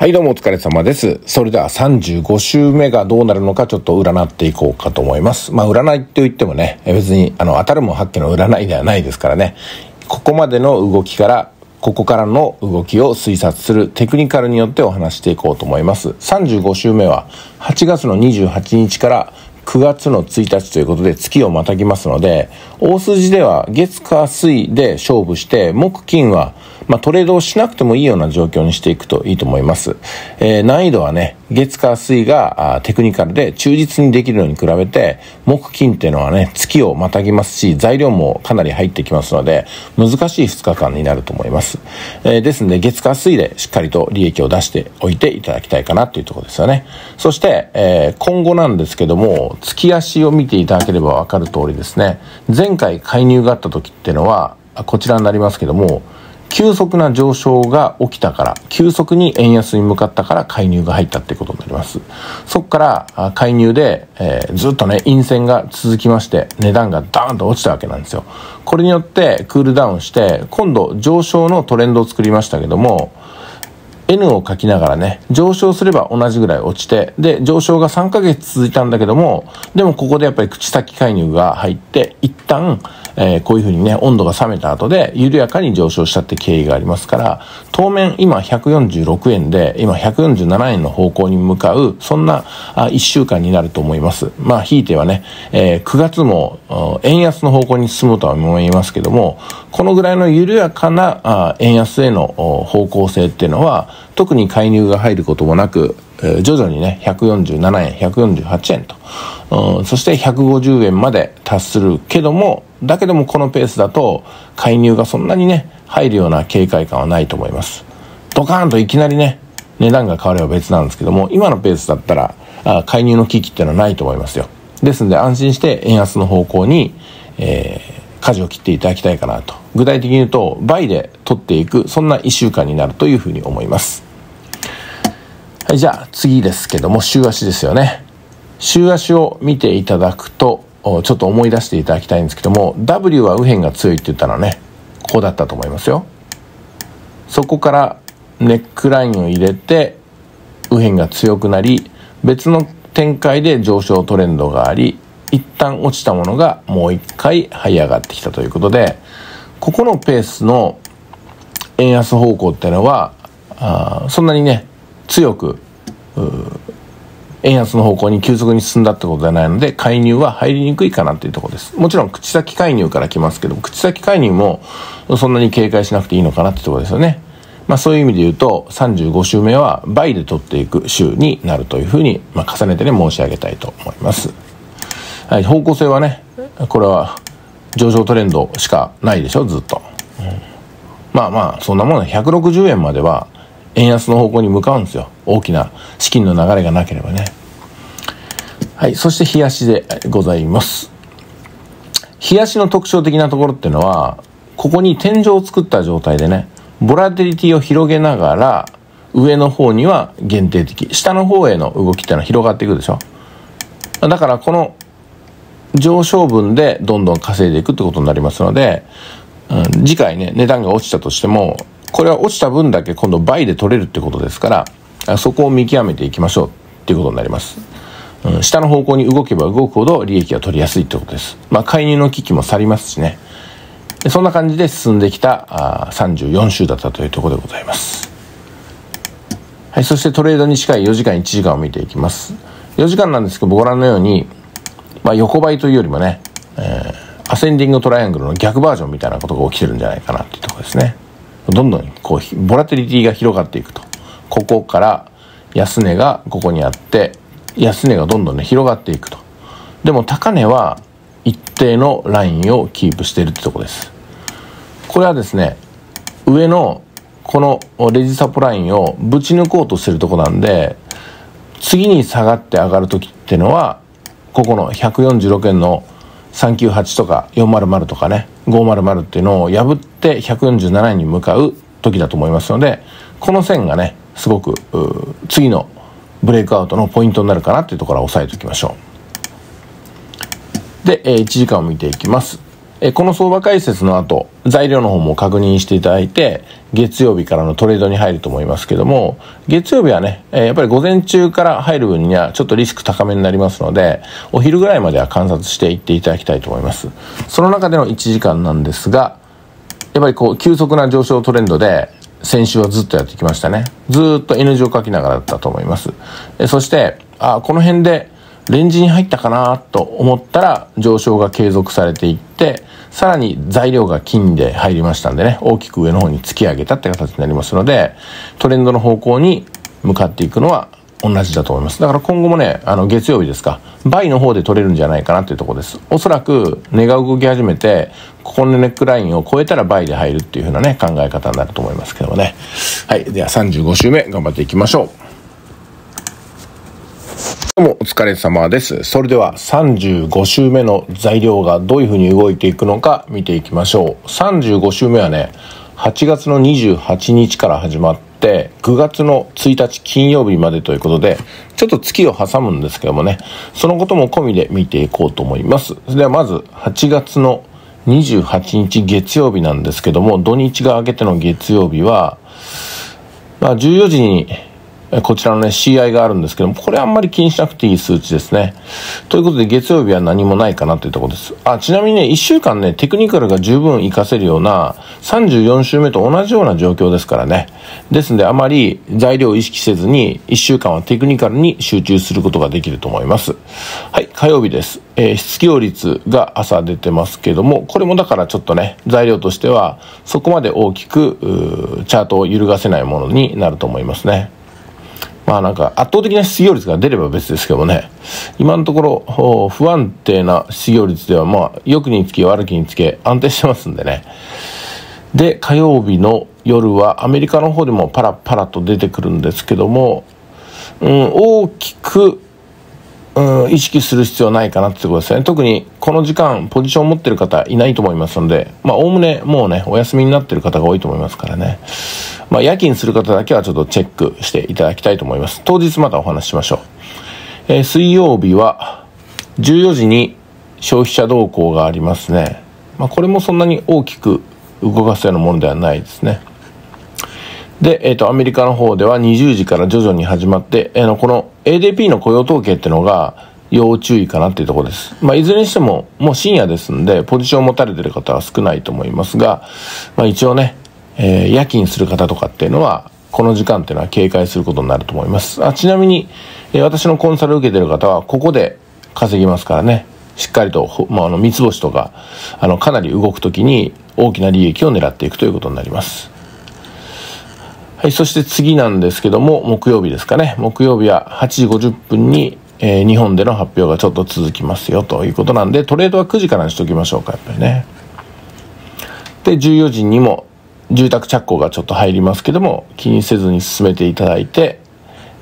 はい、どうもお疲れ様です。それでは35週目がどうなるのかちょっと占っていこうかと思います。まあ、占いと言ってもね、別に、あの、当たるも八卦の占いではないですからね。ここまでの動きから、ここからの動きを推察するテクニカルによってお話していこうと思います。35週目は8月の28日から9月の1日ということで月をまたぎますので、大筋では月火水で勝負して、木金は、まあ、トレードをしなくてもいいような状況にしていくといいと思います。えー難易度はね、月火水がテクニカルで忠実にできるのに比べて、木金っていうのはね、月をまたぎますし、材料もかなり入ってきますので、難しい2日間になると思います。えーですので、月火水でしっかりと利益を出しておいていただきたいかなというところですよね。そして、えー今後なんですけども、月足を見ていただければわかる通りですね、前回介入があった時っていうのは、こちらになりますけども、急速な上昇が起きたから、急速に円安に向かったから介入が入ったってことになります。そこから介入で、えーずっとね、陰線が続きまして、値段がダーンと落ちたわけなんですよ。これによってクールダウンして、今度上昇のトレンドを作りましたけども、N を書きながらね、上昇すれば同じぐらい落ちて、で、上昇が3ヶ月続いたんだけども、でもここでやっぱり口先介入が入って、一旦、えーこういうふうにね、温度が冷めた後で、緩やかに上昇したって経緯がありますから、当面今146円で、今147円の方向に向かう、そんなあ1週間になると思います。まあ、ひいてはね、えー9月も円安の方向に進むとは思いますけども、このぐらいの緩やかなあ円安への方向性っていうのは、特に介入が入ることもなく、徐々にね、147円、148円と、うんそして150円まで達するけども、だけどもこのペースだと、介入がそんなにね、入るような警戒感はないと思います。ドカーンといきなりね、値段が変われば別なんですけども、今のペースだったら、あ介入の危機っていうのはないと思いますよ。ですので安心して円安の方向に、えー舵を切っていただきたいかなと。具体的に言うと、倍で取っていく、そんな1週間になるというふうに思います。はい、じゃあ次ですけども、週足ですよね。週足を見ていただくと、おちょっと思い出していただきたいんですけども、W は右辺が強いって言ったのはね、ここだったと思いますよ。そこからネックラインを入れて、右辺が強くなり、別の展開で上昇トレンドがあり、一旦落ちたものがもう一回這い上がってきたということで、ここのペースの円安方向っていうのは、あそんなにね、強く、円安の方向に急速に進んだってことではないので、介入は入りにくいかなというところです。もちろん、口先介入から来ますけど、口先介入もそんなに警戒しなくていいのかなっていうところですよね。まあそういう意味で言うと、35週目は倍で取っていく週になるというふうに、まあ重ねてね、申し上げたいと思います。はい、方向性はね、これは上昇トレンドしかないでしょ、ずっと。まあまあ、そんなもんね、160円までは円安の方向に向かうんですよ。大きな資金の流れがなければね。はい、そして冷やしでございます。冷やしの特徴的なところっていうのは、ここに天井を作った状態でね、ボラテリティを広げながら、上の方には限定的、下の方への動きっていうのは広がっていくでしょ。だからこの上昇分でどんどん稼いでいくってことになりますので、うん次回ね、値段が落ちたとしても、これは落ちた分だけ今度倍で取れるってことですから、そこを見極めていきましょうっていうことになります。うん下の方向に動けば動くほど利益が取りやすいってことです。まあ、介入の危機も去りますしね。そんな感じで進んできたあ34週だったというところでございます。はい、そしてトレードに近い4時間1時間を見ていきます。4時間なんですけど、ご覧のように、まあ、横ばいというよりもね、えーアセンディングトライアングルの逆バージョンみたいなことが起きてるんじゃないかなっていうところですね。どんどんこう、ボラテリティが広がっていくと。ここから安値がここにあって、安値がどんどんね、広がっていくと。でも高値は一定のラインをキープしているってとこです。これはですね、上のこのレジサポラインをぶち抜こうとしてるとこなんで、次に下がって上がる時っていうのは、ここの146円の398とか400とかね、500っていうのを破って147円に向かう時だと思いますので、この線がね、すごく次のブレイクアウトのポイントになるかなっていうところは押さえておきましょう。で、えー1時間を見ていきます。えこの相場解説の後、材料の方も確認していただいて、月曜日からのトレードに入ると思いますけども、月曜日はね、えやっぱり午前中から入る分にはちょっとリスク高めになりますので、お昼ぐらいまでは観察していっていただきたいと思います。その中での1時間なんですが、やっぱりこう、急速な上昇トレンドで、先週はずっとやってきましたね。ずっと N 字を書きながらだったと思います。えそして、あ、この辺でレンジに入ったかなと思ったら上昇が継続されていって、さらに材料が金で入りましたんでね、大きく上の方に突き上げたって形になりますので、トレンドの方向に向かっていくのは同じだと思います。だから今後もね、あの月曜日ですか、倍の方で取れるんじゃないかなというところです。おそらく値が動き始めて、ここのネックラインを超えたら倍で入るっていう風なね、考え方になると思いますけどもね。はい。では35週目頑張っていきましょう。どうもお疲れ様です。それでは35週目の材料がどういう風に動いていくのか見ていきましょう。35週目はね、8月の28日から始まって、9月の1日金曜日までということで、ちょっと月を挟むんですけどもね、そのことも込みで見ていこうと思います。ではまず、8月の28日月曜日なんですけども、土日が明けての月曜日は、まあ、14時にこちらのね、CI があるんですけども、これあんまり気にしなくていい数値ですね。ということで、月曜日は何もないかなというところです。あ、ちなみにね、1週間ね、テクニカルが十分活かせるような、34週目と同じような状況ですからね。ですんで、あまり材料を意識せずに、1週間はテクニカルに集中することができると思います。はい、火曜日です。えー、失業率が朝出てますけども、これもだからちょっとね、材料としては、そこまで大きく、チャートを揺るがせないものになると思いますね。まあなんか圧倒的な失業率が出れば別ですけどもね、今のところ不安定な失業率ではまあ良くにつき悪きにつけ安定してますんでね。で、火曜日の夜はアメリカの方でもパラパラと出てくるんですけども、うん、大きくうん、意識する必要ないかなってことですね。特にこの時間、ポジションを持ってる方いないと思いますので、まあ、おおむねもうね、お休みになってる方が多いと思いますからね。まあ、夜勤する方だけはちょっとチェックしていただきたいと思います。当日またお話ししましょう。えー、水曜日は、14時に消費者動向がありますね。まあ、これもそんなに大きく動かすようなものではないですね。で、えっ、ー、と、アメリカの方では20時から徐々に始まって、えー、のこの ADP の雇用統計っていうのが要注意かなっていうところです。まあ、いずれにしても、もう深夜ですんで、ポジションを持たれてる方は少ないと思いますが、まあ、一応ね、えー、夜勤する方とかっていうのは、この時間っていうのは警戒することになると思います。あちなみに、えー、私のコンサルを受けてる方は、ここで稼ぎますからね、しっかりと、まあ、あの、三つ星とか、あの、かなり動くときに大きな利益を狙っていくということになります。はい、そして次なんですけども、木曜日ですかね。木曜日は8時50分に、えー、日本での発表がちょっと続きますよということなんで、トレードは9時からにしておきましょうか、やっぱりね。で、14時にも住宅着工がちょっと入りますけども、気にせずに進めていただいて、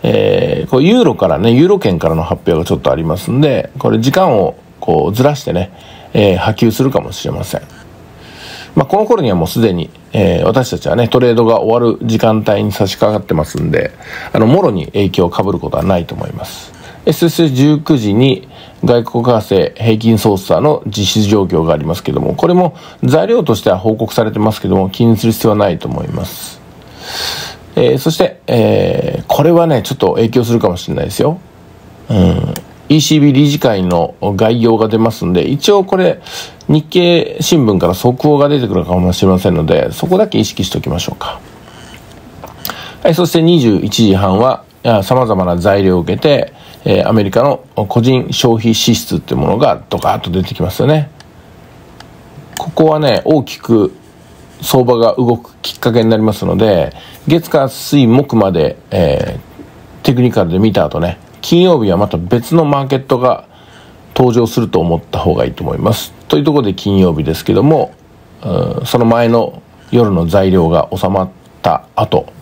えー、こうユーロからね、ユーロ圏からの発表がちょっとありますんで、これ時間をこうずらしてね、えー、波及するかもしれません。まあ、この頃にはもうすでに、えー、私たちはね、トレードが終わる時間帯に差し掛かってますんで、あの、もろに影響を被ることはないと思います。SS19 時に外国為替平均操作の実施状況がありますけども、これも材料としては報告されてますけども、気にする必要はないと思います。えー、そして、えー、これはね、ちょっと影響するかもしれないですよ。うん。ECB 理事会の概要が出ますんで、一応これ、日経新聞から速報が出てくるかもしれませんので、そこだけ意識しておきましょうか。はい、そして21時半は、様々な材料を受けて、えー、アメリカの個人消費支出っていうものがドカーッと出てきますよね。ここはね、大きく相場が動くきっかけになりますので、月火水木まで、えー、テクニカルで見た後ね、金曜日はまた別のマーケットが登場すると思った方がいいと思います。というところで金曜日ですけども、その前の夜の材料が収まった後、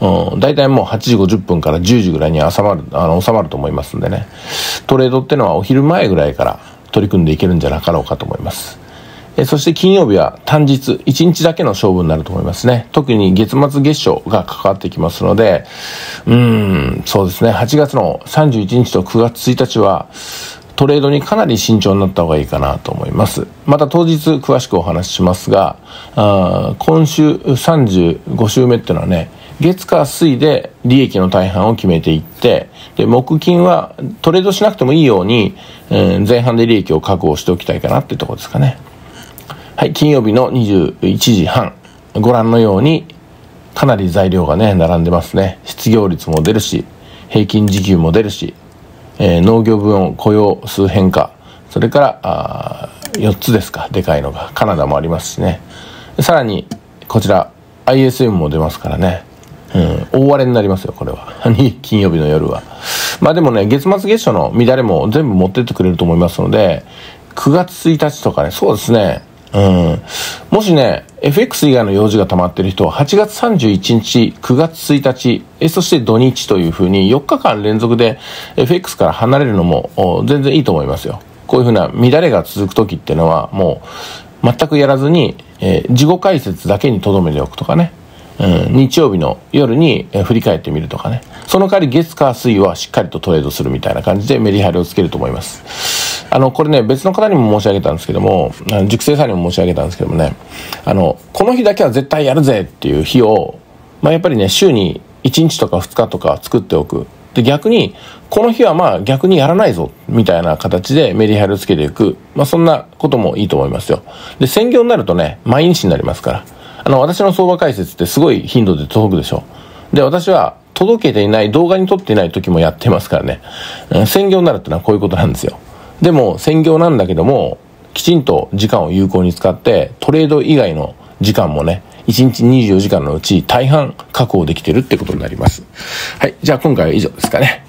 うん、大体もう8時50分から10時ぐらいに収まる、あの、収まると思いますんでね。トレードってのはお昼前ぐらいから取り組んでいけるんじゃなかろうかと思います。えそして金曜日は単日、1日だけの勝負になると思いますね。特に月末月初が関わってきますので、うん、そうですね、8月の31日と9月1日は、トレードにかなり慎重になった方がいいかなと思います。また当日詳しくお話ししますが、あ今週35週目っていうのはね、月火水で利益の大半を決めていって、で、木金はトレードしなくてもいいように、えー、前半で利益を確保しておきたいかなっていうところですかね。はい、金曜日の21時半、ご覧のように、かなり材料がね、並んでますね。失業率も出るし、平均時給も出るし、えー、農業分雇用数変化、それから、あ4つですか、でかいのが。カナダもありますしね。さらに、こちら、ISM も出ますからね。うん、大荒れになりますよ、これは。金曜日の夜は。まあでもね、月末月初の乱れも全部持ってってくれると思いますので、9月1日とかね、そうですね、うん。もしね、FX 以外の用事が溜まってる人は、8月31日、9月1日、えそして土日というふうに、4日間連続で FX から離れるのも全然いいと思いますよ。こういうふうな乱れが続く時っていうのは、もう、全くやらずに、えー、事後解説だけに留めておくとかね。うん、日曜日の夜にえ振り返ってみるとかね。その代わり月火水はしっかりとトレードするみたいな感じでメリハリをつけると思います。あの、これね、別の方にも申し上げたんですけども、熟成さんにも申し上げたんですけどもね、あの、この日だけは絶対やるぜっていう日を、まあ、やっぱりね、週に1日とか2日とか作っておく。で、逆に、この日はまあ逆にやらないぞ、みたいな形でメリハリをつけていく。まあそんなこともいいと思いますよ。で、専業になるとね、毎日になりますから。あの、私の相場解説ってすごい頻度で届くでしょ。で、私は届けていない、動画に撮っていない時もやってますからね。専業になるってのはこういうことなんですよ。でも、専業なんだけども、きちんと時間を有効に使って、トレード以外の時間もね、1日24時間のうち大半確保できてるってことになります。はい。じゃあ今回は以上ですかね。